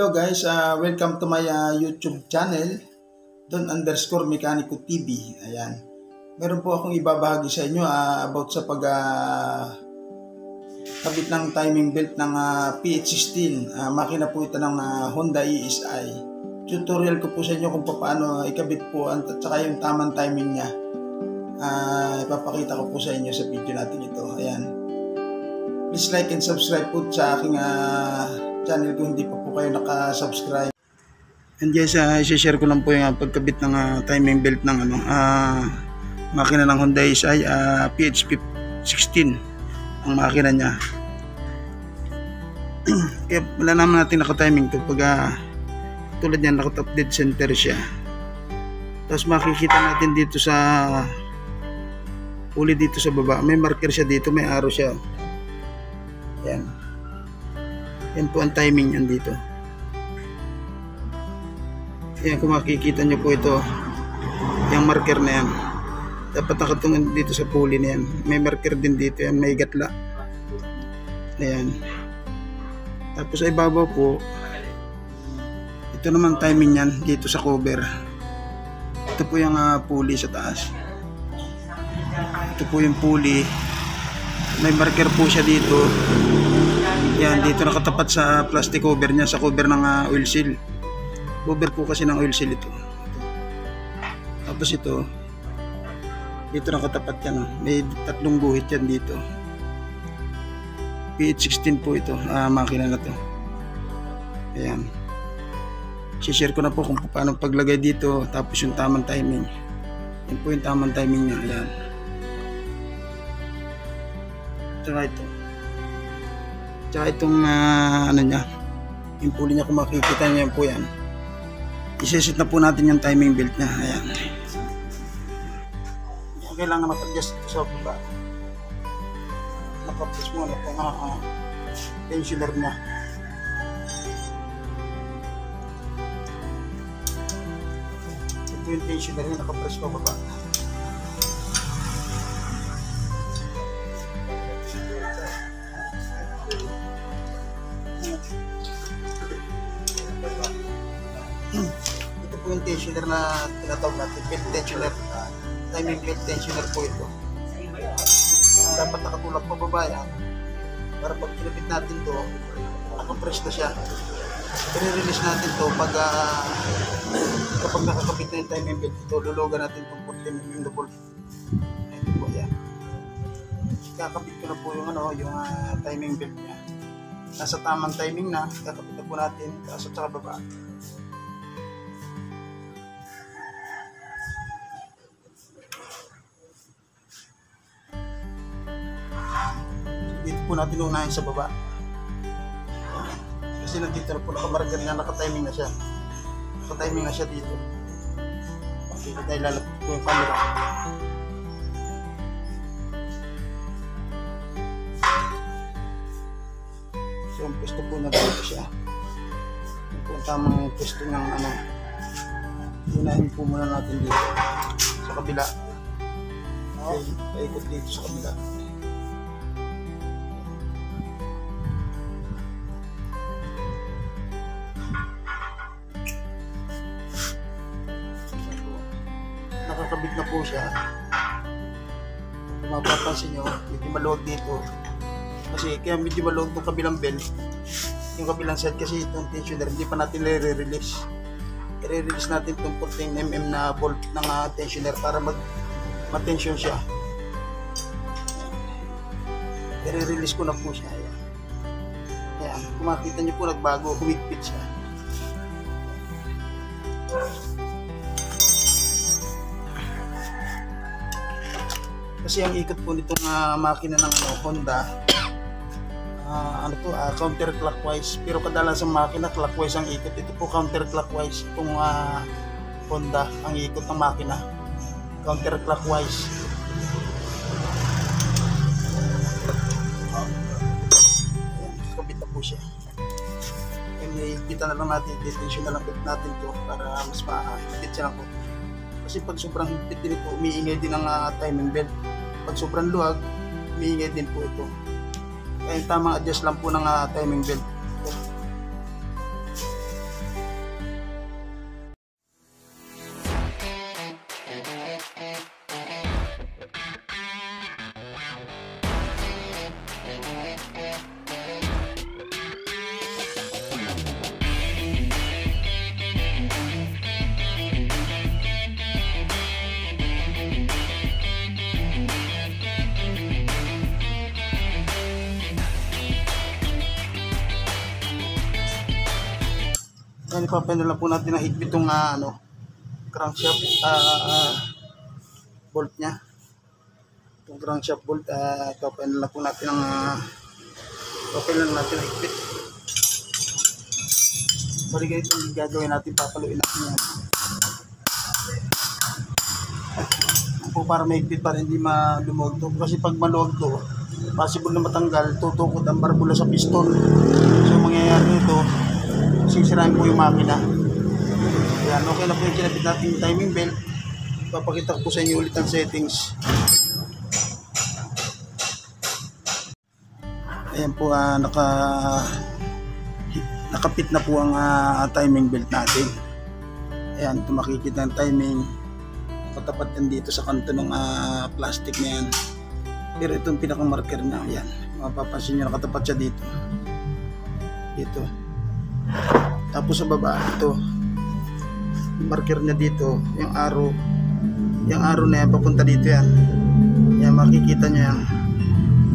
Hello guys, uh, welcome to my uh, YouTube channel, Don underscore Mekaniko TV. Ayan. Meron po akong ibabahagi sa inyo uh, about sa pag uh, kabit ng timing belt ng uh, PH16. Uh, makina po ito ng uh, Honda ESI. Tutorial ko po sa inyo kung paano ikabit po at saka yung tamang timing niya. Uh, ipapakita ko po sa inyo sa video natin ito. Ayan. Please like and subscribe po sa aking uh, channel kung hindi pa po kayo nakasubscribe. And guys, uh, share ko lang po yung uh, pagkabit ng uh, timing belt ng ano, uh, makina ng Honda SI uh, PH16 ang makina niya. Kaya wala naman natin naka-timing to pag uh, tulad yan naka-top dead center siya. Tapos makikita natin dito sa uli dito sa baba. May marker siya dito, may arrow siya. Yan. Yan po ang timing yan dito. Yan kung makikita nyo po ito, yung marker na yan. Dapat nakatungan dito sa pulley na yan. May marker din dito yan, may gatla. Ayan. Tapos ay babaw po, ito naman timing yan dito sa cover. Ito po yung uh, pulley sa taas. Ito po yung pulley. May marker po siya dito. Yan, dito nakatapat sa plastic cover niya, sa cover ng uh, oil seal. Cover po kasi ng oil seal ito. Tapos ito, dito nakatapat yan. Oh. May tatlong guhit yan dito. PH16 po ito, uh, makina na to. Ayan. share ko na po kung paano paglagay dito, tapos yung tamang timing. Yan po yung tamang timing niya. Ayan. Tsaka ito. Tsaka itong uh, ano niya, yung pulley niya kung makikita niya po yan. Iseset na po natin yung timing belt niya. Ayan. Yan, kailangan mag-adjust ito sa baba. Nakapress muna itong uh, uh, tensioner niya. Ito yung tensioner niya, nakapress pa baba. Yung tensioner na tinatawag natin, belt tensioner. Timing belt tensioner po ito. Dapat nakatulak pa baba yan. Para pag kinapit natin to, nakapress na siya. I-release natin to pag uh, kapag nakakapit na yung timing belt ito, lulugan natin itong 14 mm double. Ito po yan. Kakapit ko na po yung, ano, yung uh, timing belt niya. Nasa tamang timing na, kakapit na po natin, taas at saka baba. Po natin unahin sa baba. Kasi nandito na po nakamargan nga nakatiming na siya. Nakatiming na siya dito. Okay kita ilalapit ko yung camera. So ang pwesto po na dito siya. Yung po ang tamang pwesto ng ano. Unahin po muna natin dito. Sa kabila. Okay, paikot dito sa kabila po siya. Kung mapapansin nyo, medyo maluwag dito. Kasi kaya medyo maluwag itong kabilang belt. Yung kabilang side kasi itong tensioner, hindi pa natin re-release. I-release natin itong 14mm na bolt ng uh, tensioner para mag matension siya. I-release ko na po siya. Ayan. Ayan. Kung makita nyo po, nagbago, humigpit siya. Kasi ang ikot po nitong uh, makina ng ano, Honda uh, ano to, uh, counterclockwise. Pero kadalasan makina clockwise ang ikot. Ito po counterclockwise itong uh, Honda ang ikot ng makina. Counterclockwise. Po siya. And kita na lang natin detention na lang natin to para mas ma-higpit siya lang po. Kasi pag sobrang higpit din ito umiingay din ang uh, timing belt pag sobrang luwag, umiingay din po ito. Kaya tamang adjust lang po ng uh, timing belt. Ipapain na po natin ang higpit itong ah, ano, crankshaft ah, bolt niya. Itong crankshaft bolt, uh, ipapain na po natin ang uh, ipapain na lang natin ang higpit. Bali ganito yung gagawin natin, papaluin natin yan. Po para mahigpit para hindi malumuwag to. Kasi pag maluwag to, possible na matanggal, tutukod ang barbula sa piston. So mangyayari nito, sisirain po yung makina. Yan, okay na po yung kinabit natin yung timing belt. Papakita ko po sa inyo ulit ang settings. Ayan po, ah, naka nakapit na po ang ah, timing belt natin. Ayan, ito makikita ang timing. Katapat yan dito sa kanto ng ah, plastic na yan. Pero itong pinakamarker na, yan. Mapapansin nyo nakatapat siya dito. Dito. Tapos sa baba, ito. Yung marker niya dito, yung arrow. Yung arrow na yan, papunta dito yan. Yan, makikita nyo yan.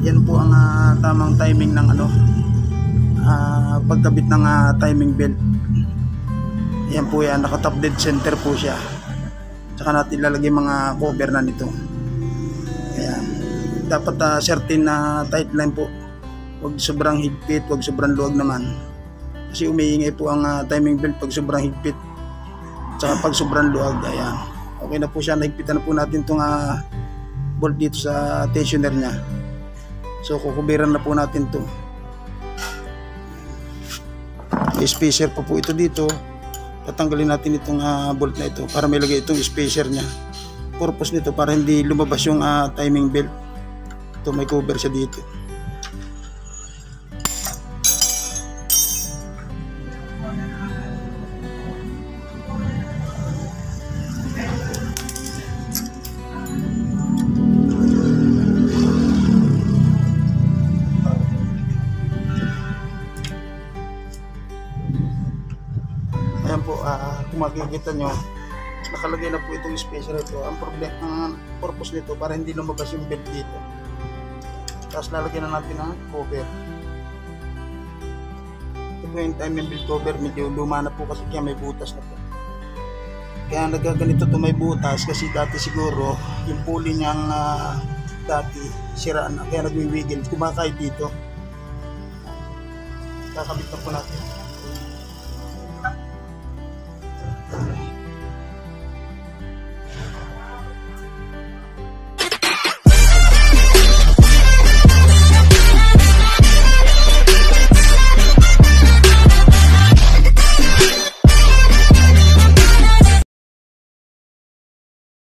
Yan po ang ah, tamang timing ng ano, ah, pagkabit ng ah, timing belt. Yan po yan, naka top dead center po siya. Tsaka natin ilalagay mga cover na nito. Ayan. Dapat uh, certain na tight line po. Huwag sobrang higpit, huwag sobrang luwag naman. Kasi umiingay po ang ah, timing belt pag sobrang higpit. Tsaka pag sobrang luwag, ayan. Okay na po siya, nahigpitan na po natin itong ah, bolt dito sa tensioner niya. So kukubiran na po natin to. Spacer pa po ito dito. Tatanggalin natin itong ah, bolt na ito para may lagay itong spacer niya. Purpose nito para hindi lumabas yung ah, timing belt. Ito may cover siya dito. Ayan po, ah, kung makikita nyo, nakalagay na po itong spacer ito. Ang problem, ang purpose nito para hindi lumabas yung belt dito. Tapos lalagyan na natin ang cover. Yung time and belt cover, medyo luma na po kasi kaya may butas na po. Kaya nagaganito to may butas kasi dati siguro yung pulley niyang ah, dati sira na. Kaya nagwiwigil kumakay dito. Kakabit na po natin